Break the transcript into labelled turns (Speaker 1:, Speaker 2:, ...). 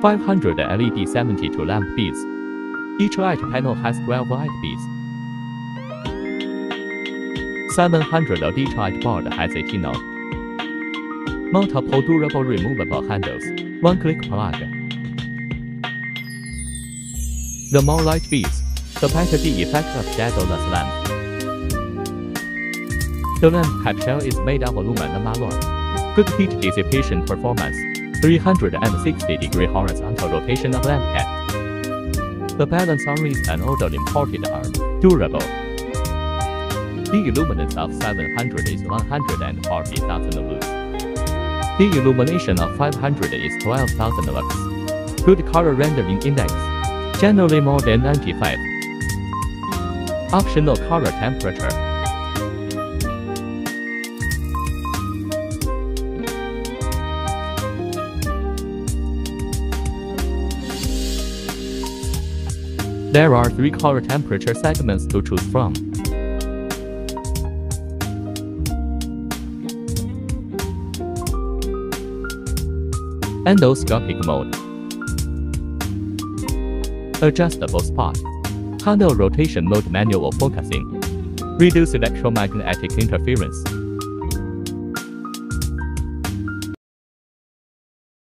Speaker 1: 500 LED 72 lamp beads. Each light panel has 12 light beads. 700 each light board has 18 node. Multiple durable removable handles. One-click plug. The more light beads, the better the effect of shadowless lamp. The lamp cap shell is made of aluminum alloy. Good heat dissipation performance. 360 degree horizontal rotation of lamp head. The balance wrist and other imported are durable. The illuminance of 700 is 140,000 lux. The illumination of 500 is 12,000 lux. Good color rendering index, generally more than 95. Optional color temperature. There are three color temperature segments to choose from. Endoscopic mode. Adjustable spot. Handle rotation mode manual focusing. Reduce electromagnetic interference.